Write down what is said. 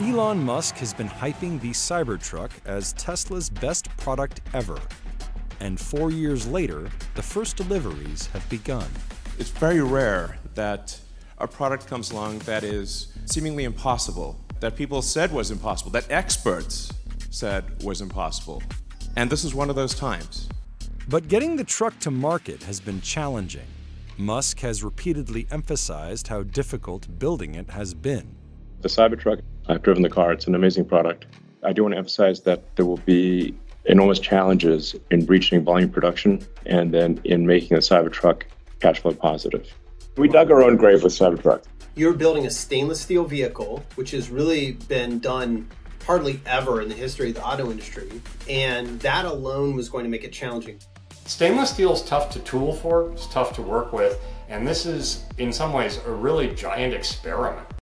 Elon Musk has been hyping the Cybertruck as Tesla's best product ever. And four years later, the first deliveries have begun. It's very rare that a product comes along that is seemingly impossible, that people said was impossible, that experts said was impossible. And this is one of those times. But getting the truck to market has been challenging. Musk has repeatedly emphasized how difficult building it has been. The Cybertruck, I've driven the car, it's an amazing product. I do want to emphasize that there will be enormous challenges in reaching volume production and then in making the Cybertruck cash flow positive. We dug our own grave with Cybertruck. You're building a stainless steel vehicle, which has really been done hardly ever in the history of the auto industry, and that alone was going to make it challenging. Stainless steel is tough to tool for, it's tough to work with, and this is in some ways a really giant experiment.